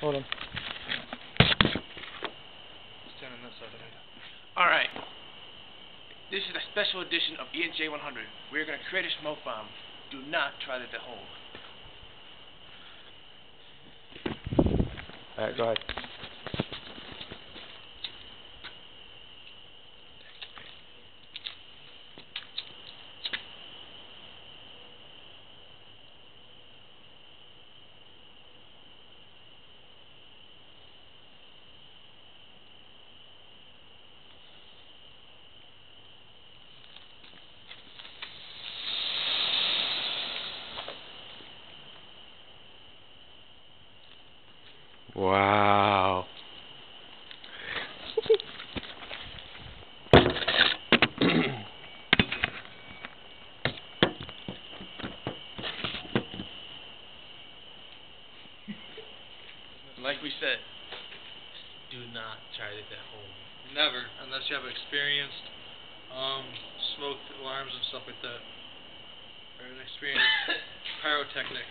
Hold on. Stand on that side of it. Alright. This is a special edition of EandJ 100. We're gonna create a smoke bomb. Do not try this at home. Alright, go ahead. Wow. Like we said, do not try this at home. Never, unless you have experienced um, smoke alarms and stuff like that. Or an experienced pyrotechnic.